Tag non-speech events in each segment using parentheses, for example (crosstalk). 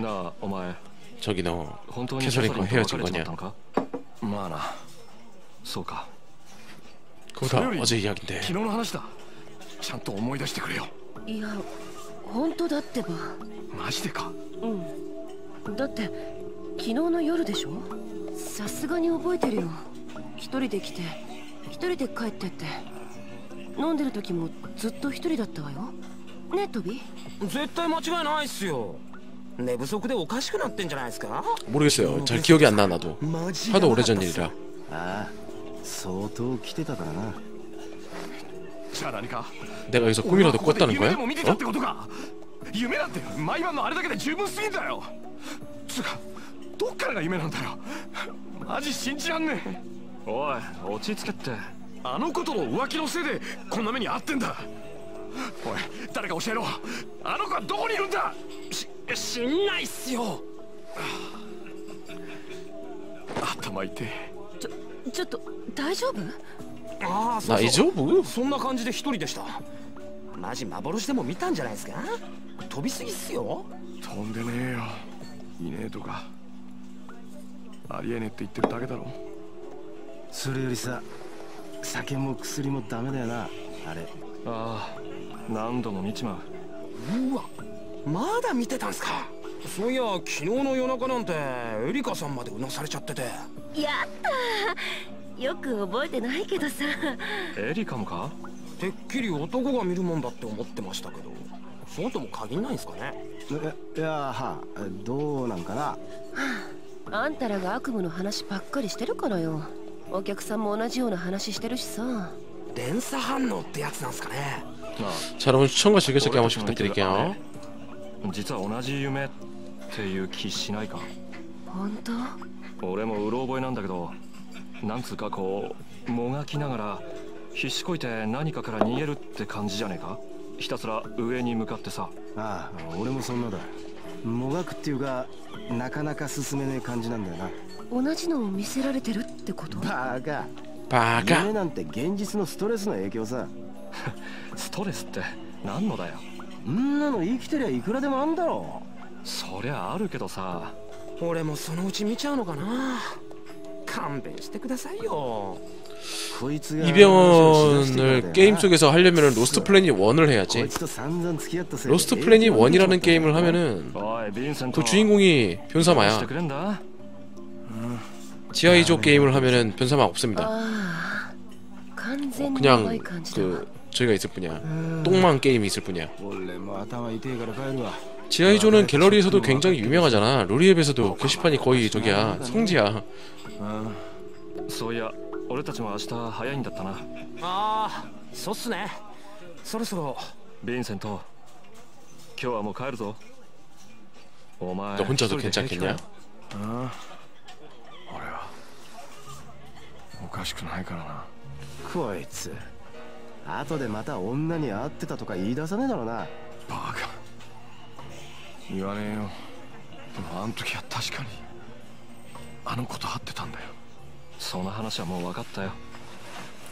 なあお前 저기 너 本当に 캐서린과 と別 헤어진 れちま 거냐? ったのかまあなそうか 그거 다 それより 어제 이야기인데 昨日の話だちゃんと思い出してくれよいや本当だってばマジでかうんだって昨日の夜でしょさすがに覚えてるよ一人で来て一人で帰ってって飲んでる時もずっと一人だったわよねトビ絶対間違いないっすよ 寝不足でおかしくなってんじゃないですか 모르겠어요 잘 기억이 안 나 나도 マジ 하도 오래전 일이라 ああ相当来てたからなじゃあ何か 내가 여기서 꿈이라도 俺はここで 꿨다는 夢 거야? でも見てたっ 어? てことか夢なんて毎晩のあれだけで十分すぎんだよつうかどっからが夢なんだよマジ信じらんねえおい落ち着けってあの子との浮気のせいでこんな目に遭ってんだおい誰か教えろあの子はどこにいるんだし しんないっすよ。(laughs) 頭痛ちょちょっと大丈夫？ああ大丈夫？そんな感じで一人でした。マジ幻でも見たんじゃないですか？飛びすぎっすよ。飛んでねえよ。いねえとか。ありえねえって言ってるだけだろ。それよりさ酒も薬もダメだよなあれ。ああ何度も見ちまう。うわまだ見てたんすかそういや昨日の夜中なんてエリカさんまでうなされちゃっててやったよく覚えてないけどさエリカもかてっきり男が見るもんだって思ってましたけどそうとも限んないんすかねいやはあどうなんかなあんたらが悪夢の話ばっかりしてるからよお客さんも同じような話してるしさ連鎖反応ってやつなんすかねなあ 자 여러분 추천과 즐겨찾기 한 번씩 부탁드릴게요 実は同じ夢っていう気しないか？本当？俺もうろ覚えなんだけどなんつうかこうもがきながら必死こいて何かから逃げるって感じじゃねえか？ひたすら上に向かってさ。ああ俺もそんなだ。もがくっていうかなかなか進めねえ感じなんだよな。同じのを見せられてるってこと？バカ。바가夢なんて現実のストレスの影響さ。(laughs) ストレスって何のだよ？んなの生きてりゃいくらでもあんだろそりゃあるけどさ俺もそのうち見ちゃうのかな勘弁してくださいよこいつが 이변을 게임 속에서 하려면은 로스트 플래닛 1을 こい 해야지 つと散々付き合ったせいで 로스트 플래닛 1이라는 게임을 하면은 おいヴィンセント 그 주인공이 して 변사마야 くれんだ 지하이조 게임을 하면은 변사마 없습니다 ああ完全にやば 그냥 い感じだわ 그 저희가 있을 뿐이야 똥망 게임이 있을 뿐이야 俺も頭痛いから帰るわ 지하이조는 갤러리에서도 굉장히 유명하잖아 로리앱에서도 게시판이 거의 저기야 성지야 そういや俺たちも明日早いんだったなああそうっすねそろそろヴィンセント今日はもう帰るぞお前 너 혼자도 一人で平気かよ 괜찮겠냐? ああ俺はおかしくないからなこいつ 後でまた女に会ってたとか言い出さねえだろうな。バカ。言わねえよ。でもあの時は確かにあの子と会ってたんだよ。その話はもう分かったよ。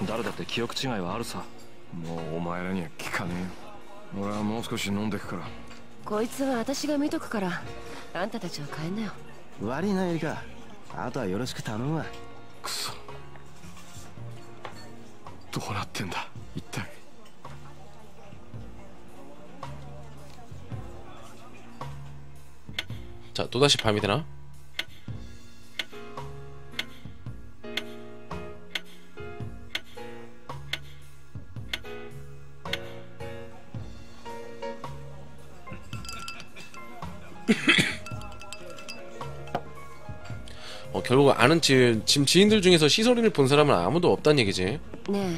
誰だって記憶違いはあるさ。もうお前らには聞かねえよ。俺はもう少し飲んでくから。こいつは私が見とくからあんたたちは帰んなよ。悪いなエリカ。あとはよろしく頼むわ。クソ。どうなってんだ 이 땅에. 자 또다시 밤이 되나? 어 결국 아는 지, 지금 지인들 중에서 시소리를 본 사람은 아무도 없단 얘기지. 네.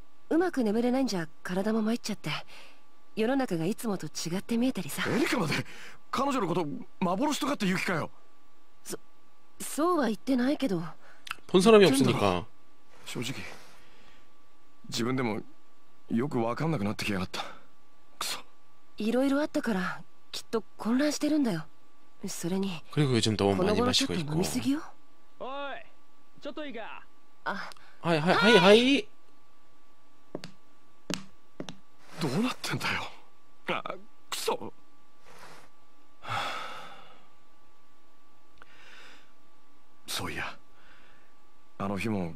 うまく眠れないんじゃ体も参っちゃって世の中がいつもと違って見えたりさエリカまで彼女のこと幻とかって言う気かよ そうは言ってないけど 본 사람이 없으니까 正直自分でもよく分かんなくなってきやがったクソいろいろあったからきっと混乱してるんだよそれに 그리고 요즘 너무 この 많이 頃ちょっ 마시고 と 있고 飲みすぎよおいちょっといいかあ どうなってんだよ。あクソ。はあそういやあの日も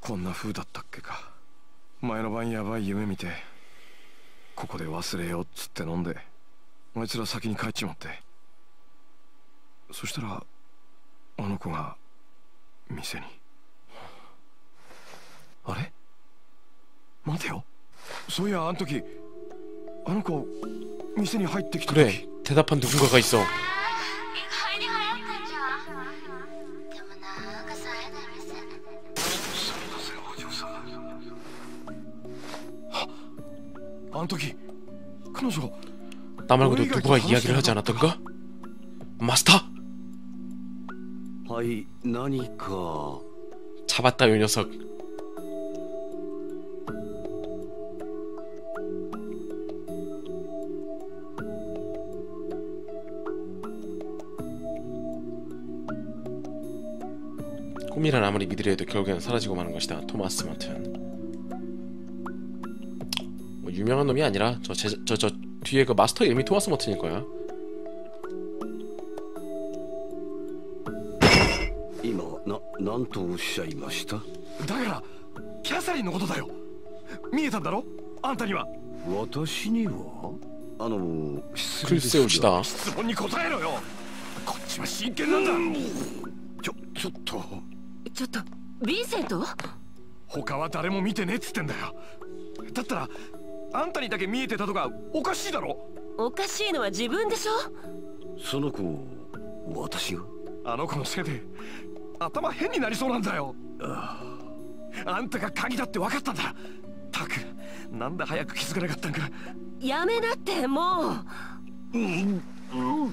こんな風だったっけか。前の晩やばい夢見てここで忘れようっつって飲んであいつら先に帰っちまって。そしたらあの子が店に。あれ？待てよ。そういやあの時あの子店に入ってきた時 그래 대답한 누군가가 있어 意外に流行ってんじゃんでもなんか冴えない店あの時彼女 나 말고도 누구가 이야기를 하지 않았던가? 마스터! はい何か 잡았다 요 녀석 꿈이란 아무리 믿으려 해도 결국엔 사라지고 마는 것이다 토마스 마튼 뭐 유명한 놈이 아니라 저 저 저 뒤에 그 마스터 이름이 토마스 마튼일 거야 今な何とおっしゃいましただからキャサリンのことだよ見えたんだろあんたには私にはあの失礼です 글쎄 が 옵시다 質問に答えろよこっちは真剣なんだちょちょっと ちょっとヴィンセント？他は誰も見てねえっつってんだよ。だったらあんたにだけ見えてたとかおかしいだろ？おかしいのは自分でしょ？その子を私が？あの子のせいで頭変になりそうなんだよ。あんたが鍵だって分かったんだ。たくなんで早く気づかなかったんか。やめなってもう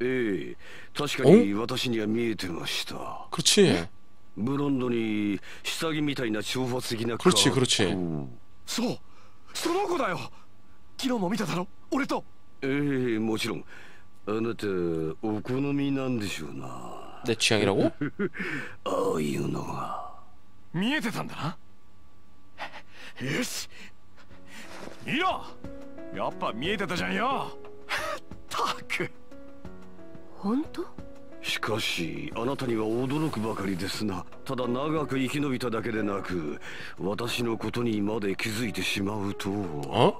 ええ確かに私には見えてました 그렇지 ブロンドに下着みたいな長髪的な 그렇지 그렇지 そうその子だよ昨日も見ただろ俺とええもちろんあなたお好みなんでしょうな 내 취향이라고? ああいうのが見えてたんだなよしいいよやっぱ見えてたじゃんよ(laughs) たく 本当？しかしあなたには驚くばかりですな。ただ長く生き延びただけでなく私のことにまで気づいてしまうと。は 어?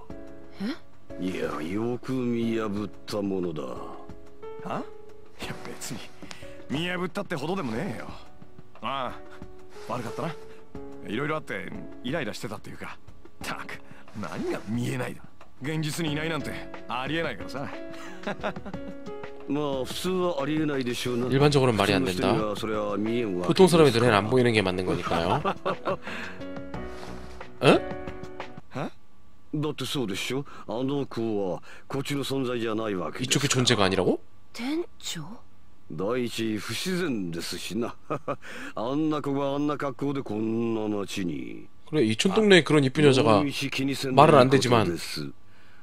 いやよく見破ったものだ。あ？いや別に。見破ったってほどでもねえよ。ああ悪かったな。いろいろあってイライラしてたっていうか。たく何が見えないだ。現実にいないなんてありえないからさ 일반적으로는 말이 안 普通の人 된다 にはそれは見えんわけ 보통 사람의 ですから 눈에는 안 보이는 게 맞는 거니까요 (laughs) 어? だってそうでしょあの子はこっちの存在じゃないわけです 이쪽의 존재가 아니라고? (laughs) 店長第一不自然ですしなあんな子があんな格好でこんな街に 그래 이촌 동네에 그런 이쁜 여자가 どうし気にせん 말은 ない 안 되지만 ことです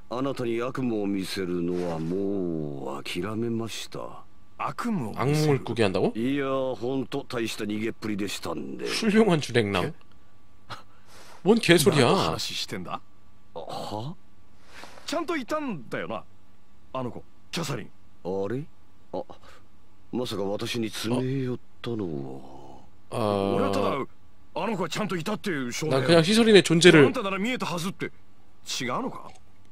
あなたに悪夢を見せるのはもう諦めました悪夢を見せ 악몽을 る 꾸게 한다고? いやほんと大した逃げっぷりでしたんで 훌륭한 주랭랑 뭔 何の 개소리야 話してんだはちゃんといたんだよなあの子キャサリンあれあまさか私に詰め寄ったのは俺はただ 어... あの子はちゃんといたっていう証明 난 그냥 희설인의 あ 존재를 んたなら見えたはずって違うのか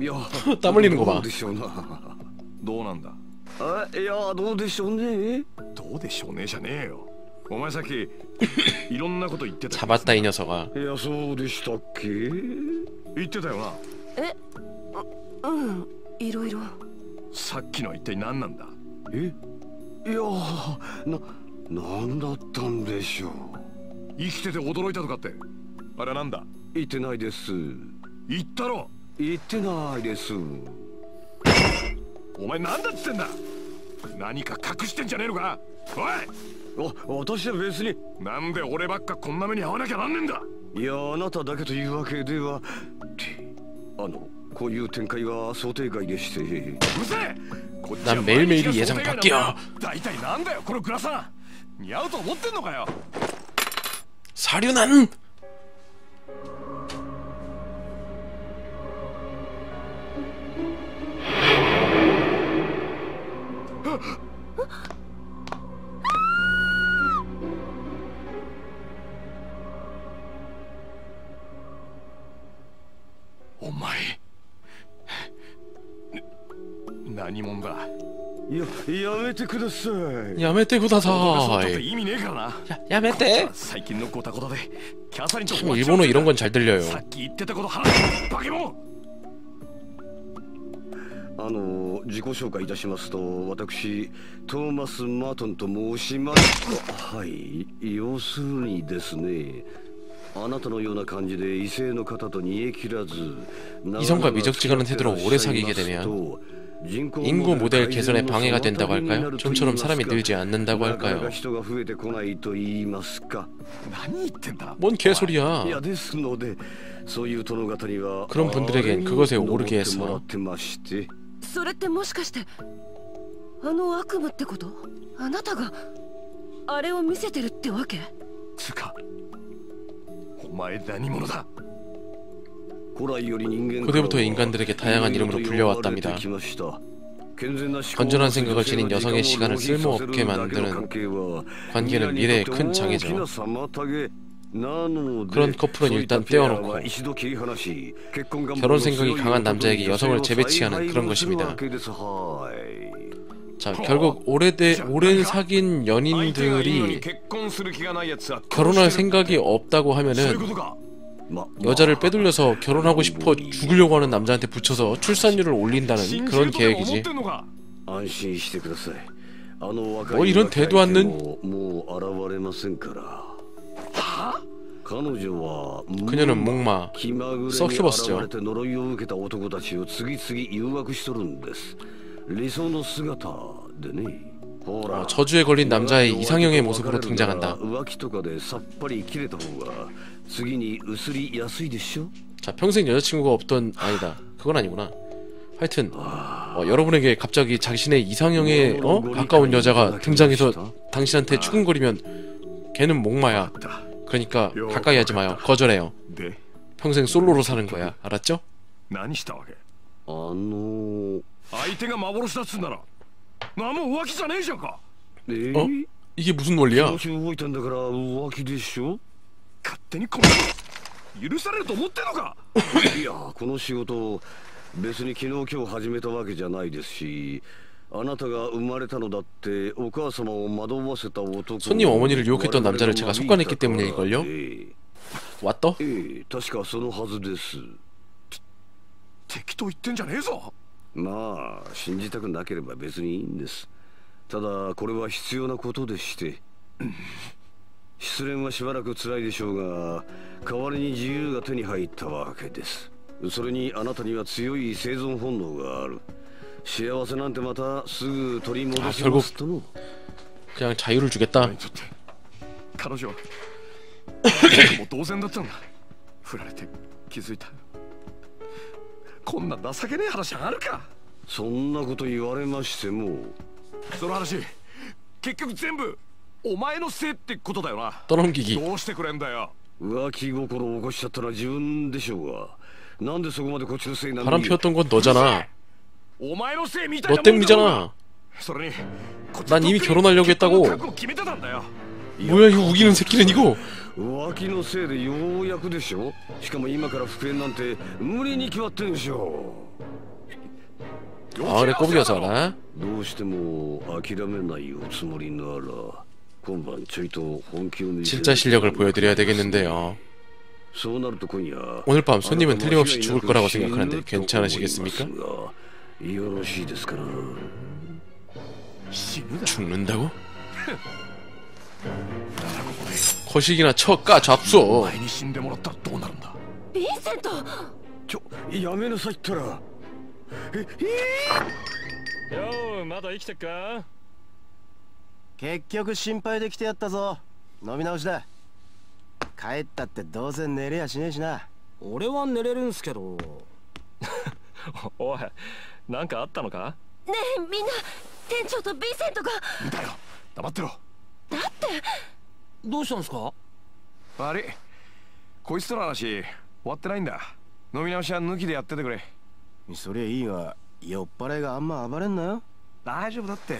いや (laughs) 땀 흘리는 거 ど 봐 うでしょうなどうなんだあいやどうでしょうねどうでしょうねじゃねえよお前さっきいろんなこと言ってた 잡았다 이 녀석아 いやそうでしたっけ言ってたよなうんいろいろさっきのは一体何なんだえいやななんだったんでしょう生きてて驚いたとかってあれはなんだ言ってないです言ったろ 言ってないですお前なんだっつってんだ何か隠してんじゃねえのかおいあ私は別になんで俺ばっかこんな目に遭わなきゃなんねえんだいやあなただけというわけではってあのこういう展開は想定外でしてうるせえこっちは 난 매일매일이 毎日が 예상 想定外 밖이야 なんだ大体なんだよこのグラサン似合うと思ってんのかよ 사륜한 やめてください 야메테 脅かそうったって 구다사이 意味ねえからな 야, 야메테 最近のゴタゴタでキャサリンと 참 일본어 이런 건 잘 들려요 さっき言ってたこと話せバケモンあの自己紹介いたしますと私トーマス・マートンと申しますはい要するにですねあなたのような感じで異性の方と煮え切らず 이성과 미적지근한 태도로 오래 사귀게 되면 인구 모델 개선에 방해가 된다고 할까요? 좀처럼 사람이 늘지 않는다고 할까요? 뭔 개소리야. 그런 분들에겐 그것에 오르게 해서. 고대부터 인간들에게 다양한 이름으로 불려왔답니다. 건전한 생각을 지닌 여성의 시간을 쓸모없게 만드는 관계는 미래의 큰 장애죠. 그런 커플은 일단 떼어놓고 결혼 생각이 강한 남자에게 여성을 재배치하는 그런 것입니다. 자, 결국 오래돼 오랜 사귄 연인들이 결혼할 생각이 없다고 하면은 여자를 빼돌려서 결혼하고 싶어 죽으려고 하는 남자한테 붙여서 출산율을 올린다는 그런 계획이지. 뭐 이런 대도 않는 그녀는 목마 서큐버스죠. 어, 아, 저주에 걸린 남자의 이상형의 모습으로 등장한다. 浮気とかでさっぱり切れた方が次に移りやすいでしょ 자, 평생 여자친구가 없던 아니다. 그건 아니구나. 하여튼 어, 여러분에게 갑자기 자신의 이상형에 어? 가까운 여자가 등장해서 당신한테 추근거리면 걔는 목마야. 그러니까 가까이 하지 마요. 거절해요. で 평생 솔로로 사는 거야. 알았죠? 何したわけあの相手が幻だっつんなら何も浮気じゃねえじゃんかえー 어? 이게 무슨 논리야? 勝手にこんなの許されると思ってんのかいやこの仕事別に昨日今日始めたわけじゃないですしあなたが生まれたのだってお母様を惑わせた男 손님 어머니를 유혹했던 남자를 제가 속아냈기 때문일걸요? ええ 왔더? ええ確かそのはずです敵と言ってんじゃねえぞまあ信じたくなければ別にいいんですただこれは必要なことでして 失恋はしばらく辛いでしょうが代わりに自由が手に入ったわけですそれにあなたには強い生存本能がある幸せなんてまたすぐ取り戻せますとも 그냥 자유를 주겠다. 俺にとって彼女はもう同然だったんだ振られて気づいたこんな情けねえ話あるかそんなこと言われましてもその話結局全部 お前のせいってことだよな 떠넘기기 どうしてくれんだよ浮気心を起こしちゃったのは自分でしょうがなんでそこまでこっちのせいなの 바람 に 피웠던 건 너잖아 お前のせいみたい 너 なもんだろ 때문이잖아 それにこっち 난 이미 결혼하려고 했다고 結婚の覚悟決めてたんだよ 뭐야 이 우기는 새끼는 이거 浮気のせいでようやくでしょしかも今から復縁なんて無理に決まってんでしょ 아 그래 꼬부겨서 알아 どうしても諦めないおつもりなら 진짜 실력을 보여드려야 되겠는데요. 오늘 밤 손님은 틀림없이 죽을 거라고 생각하는데 괜찮으시겠습니까? 죽는다고? 거식이나 쳐까 잡소. 빈센트. 저 야메노 사이트라. 요, 마다 이키테까? 結局心配で来てやったぞ。飲み直しだ。帰ったってどうせ寝れやしねえしな。俺は寝れるんすけど。(laughs) おいなんかあったのか？ねえみんな店長とヴィンセントが。だよ。黙ってろ。どうしたんすか？悪い。こいつとの話終わってないんだ。飲み直しは抜きでやっててくれ。そりゃいいが酔っ払いがあんま暴れんなよ。大丈夫だって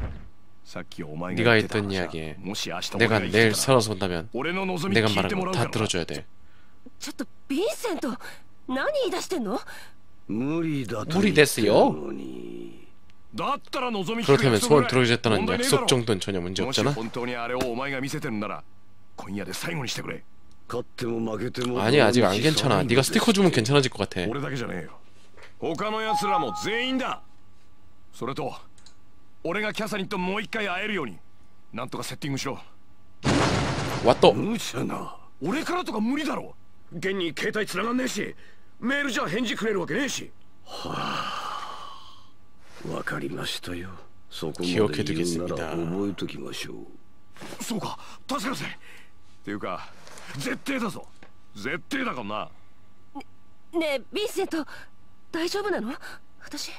네가 했던 이야기에 내가 내일 살아서 온다면 내가 말한 거 다 들어줘야 돼. 무리 됐어요? 그렇다면 소원 들어주겠다는 약속 정도는 전혀 문제 없잖아. 아니 아직 안 괜찮아. 네가 스티커 주면 괜찮아질 것 같아. 俺がキャサリンともう一回会えるように。なんとかセッティングしろ。わっと。無茶な。俺からとか無理だろ。現に携帯繋がんねえし。メールじゃ返事くれるわけねえし。はあ。わかりましたよ。そこまで言うなら覚えときましょう。そうか。助かにっていうか絶対だぞ。絶対だからな。ねねえヴィンセント大丈夫なの？私。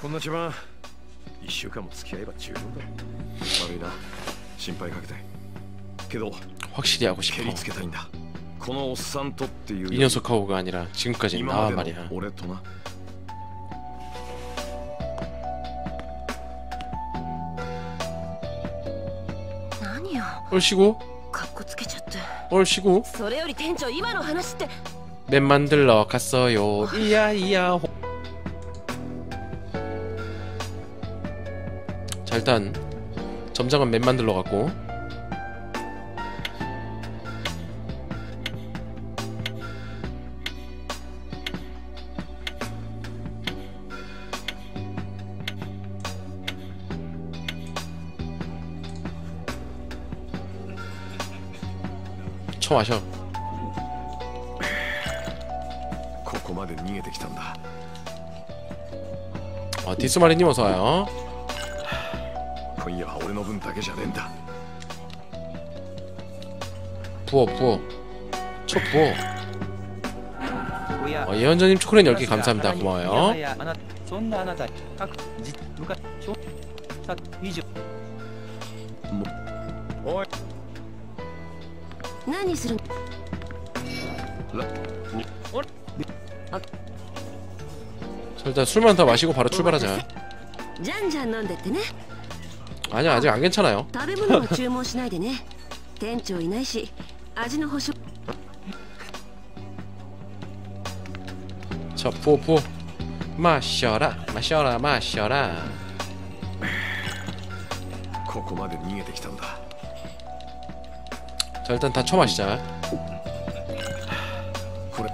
こんな一番一週間も付き合えば十分だ悪いな心配かけてけど 확실히 하고 蹴 싶어 りつけたいんだこのおっさんとっていう 이 녀석하고가 아니라 지금까지 今 나와 まで 말이야 の俺とな 何よ 얼씨구 カッコつけちゃって 얼씨구 それより店長今の話って 맵 만들러 갔어요 이야 이야 일단 점장은 맵 만들러 갔고 쳐 마셔 ここまで逃げてきたんだ 어, 디스마리님 어서와요 今夜は俺の分だけじゃねえんだ 부어 부어 초 부어 어, 예언자님 초콜릿 10개 감사합니다 고마워요 そんなあなた各じ昔しょさ以上何する 자 일단 술만 더 마시고 바로 출발하자 じゃんじゃん飲んでってね 아니야 아직 안 괜찮아요 食べ物は注文しないでね店長いないし味の保証 자 부어 부어 마셔라 마셔라 마셔라 ここまで逃げてきたんだ 자 일단 다 쳐마시자 これ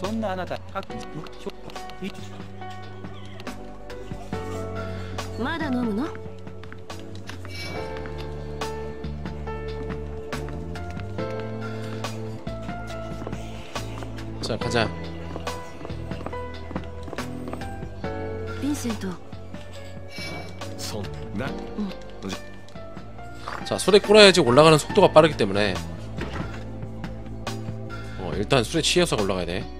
존나 하나다 각 6초 2초 まだ飲むの자 가자. ヴィンセントそんな、자 네? 술에 꿇어야지 올라가는 속도가 빠르기 때문에. 어 일단 술에 취해서 올라가야 돼.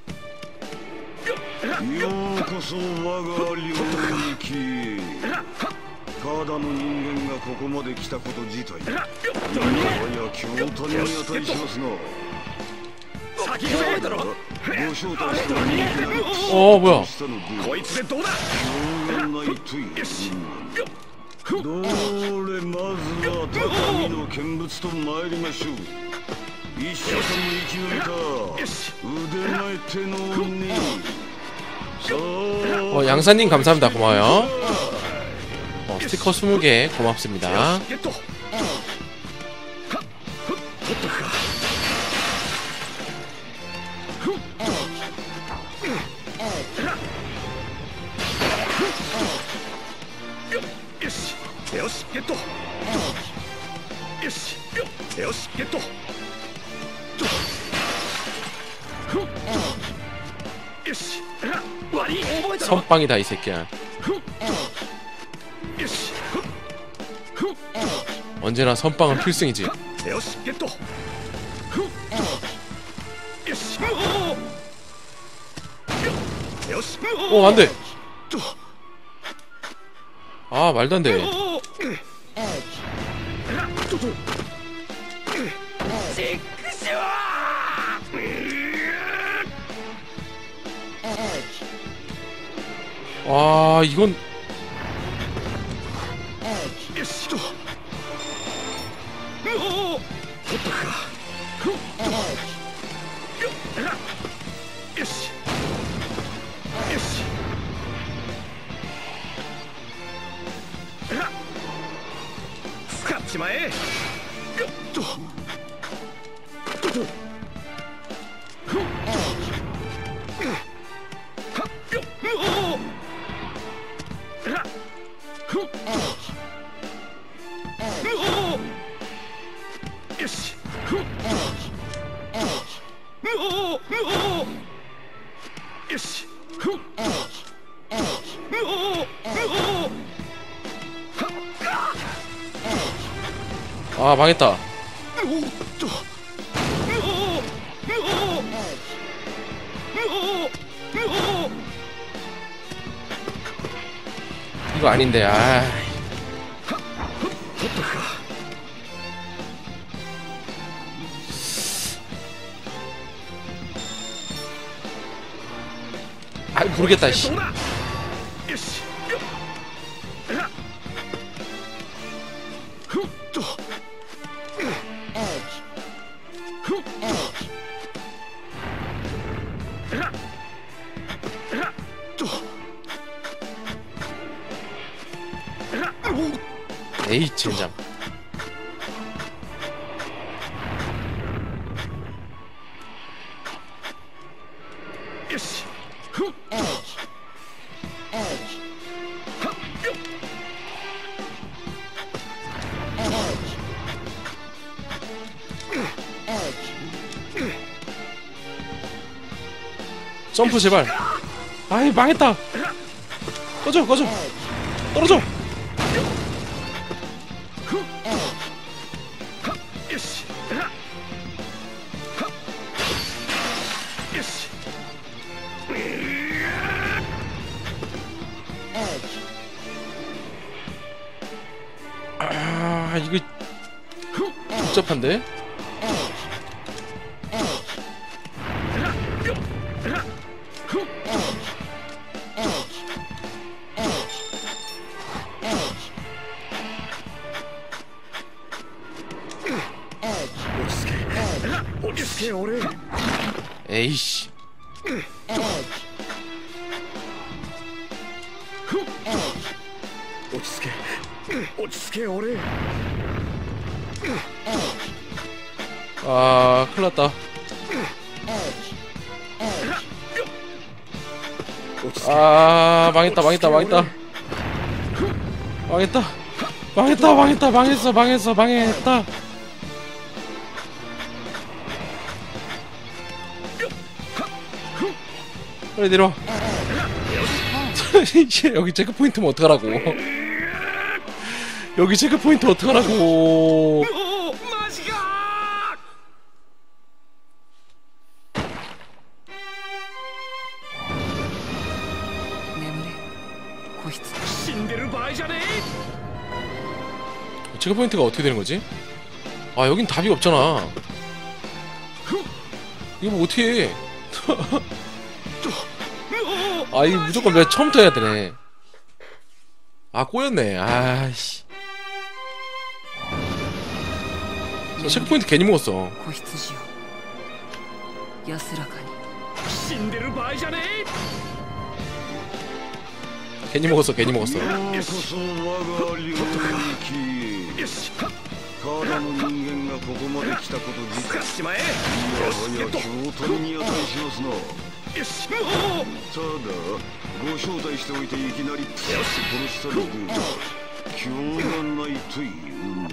ようこそ我が領域へ。ただの人間がここまで来たこと自体今や京都に値しますな。先が早いだろ。ご招待した人間をおしたのでこいつでどうだ。しょうがないというどれまずは畳の見物と参りましょう。一生懸命生き抜びた腕前手の鬼 어 양사님 감사합니다 고마워요 어 스티커 20개 고맙습니다 선빵이다 이 새끼야. 언제나 선빵은 필승이지. 어 안돼. 아 말도 안돼. 와 이건 망했다. 이거 아닌데 아. 아이 모르겠다 씨. H じゃん 점프 제발. 아이 망했다. 꺼져 꺼져. 떨어져 아 큰일났다. 아 망했다 망했다 망했다. 망했다. 망했다 망했다 망했어 망했어 망했다. 빨리 내려와. (laughs) 이제 여기 체크포인트면 어떡하라고? 여기 체크포인트 어떡하라고 체크 포인트가 어떻게 되는 거지? 아 여긴 답이 없잖아. 이거 뭐 어떻게 (laughs) 아 이거 무조건 내가 처음부터 해야 되네. 아 꼬였네. 아씨. 체크 포인트 괜히 먹었어. 야스라카니. 신데르 바이자네 괜히 먹었어 ようこそ我が領域へただの人間がここまで来たこと自体いやはや京都に値しますなただご招待しておいていきなりプシャッと殺しただけ今日がないというの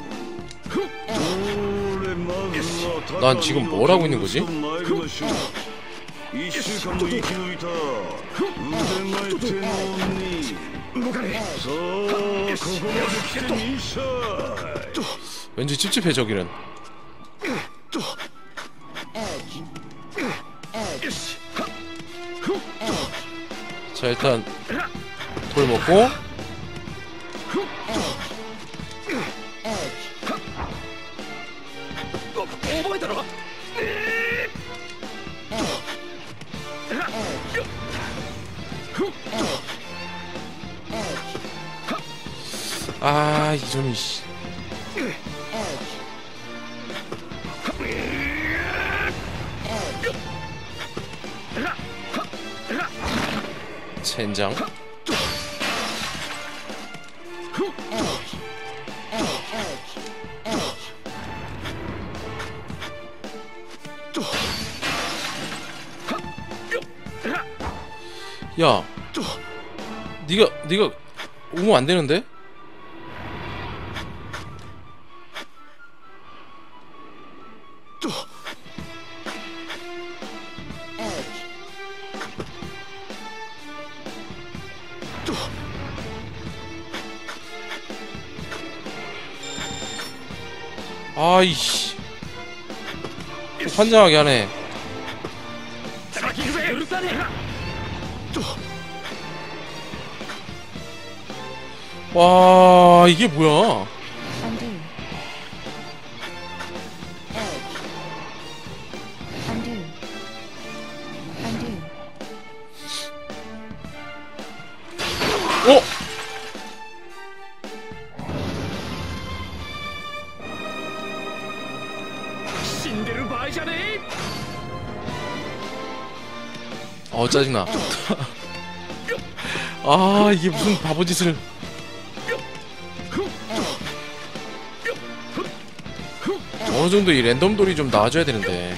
俺まずは 난 지금 뭘 하고 있는 거지? 動かねさあここまで来てみんさい 왠지 찝찝해 저기는 자 일단 돌 먹고 아 이점이 씨 젠장 야 니가 니가 오면 안 되는데? 아이씨. 환장하게 하네. 와 이게 뭐야 짜증나. (laughs) 아 이게 무슨 바보짓을. 어느 정도 이 랜덤 돌이 좀 나와줘야 되는데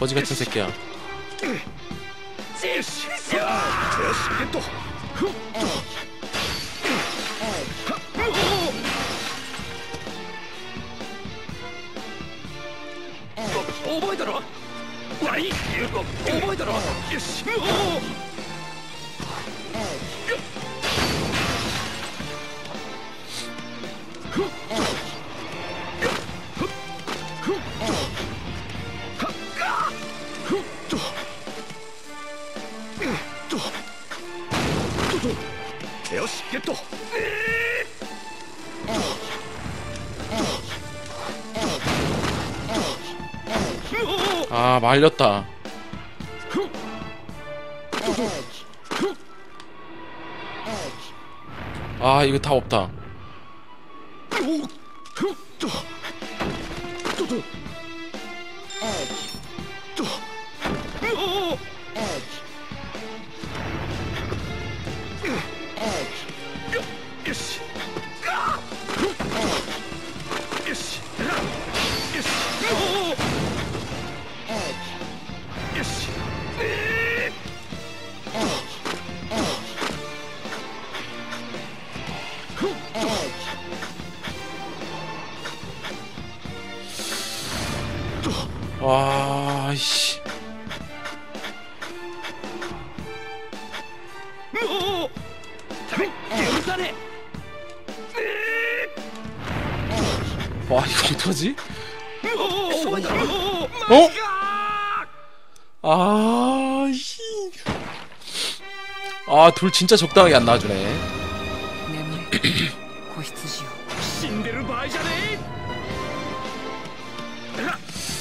거지 같은 새끼 야. 오버이더 라. 와 이, 이거 오버이더 라. 아 말렸다. 아 이거 다. 없다 와 씨. 와 이거 어떡하지? 어? 아, 씨. 아, 둘 진짜 적당하게 안 나와주네.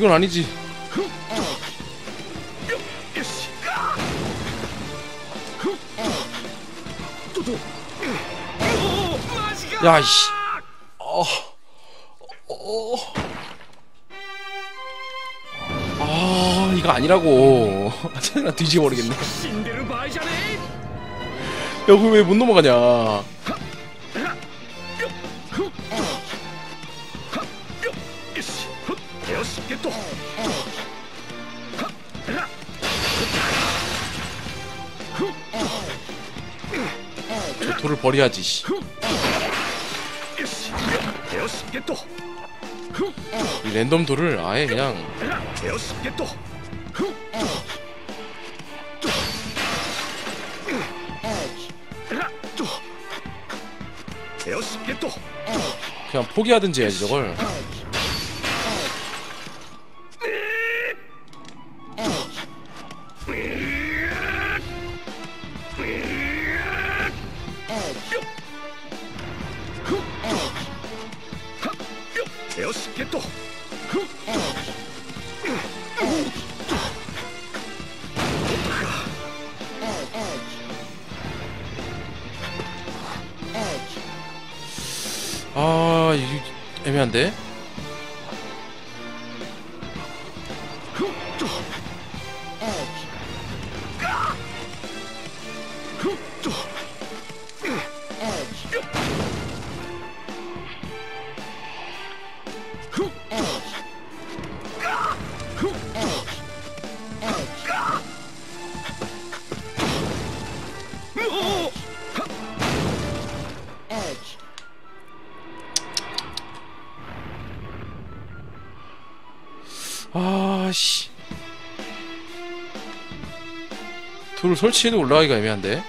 이건 아니지. 야이씨. 어. 어. 어. 아 이거 아니라고. (laughs) 나 뒤집어버리겠네. 여기 왜 못 넘어가냐? 전투를 벌여야지 이 랜덤 돌을 아예 그냥 그냥 포기하든지 해야지 저걸. 요よしゲット 아, 이거 애매한데? 둘 설치해도 올라가기가 애매한데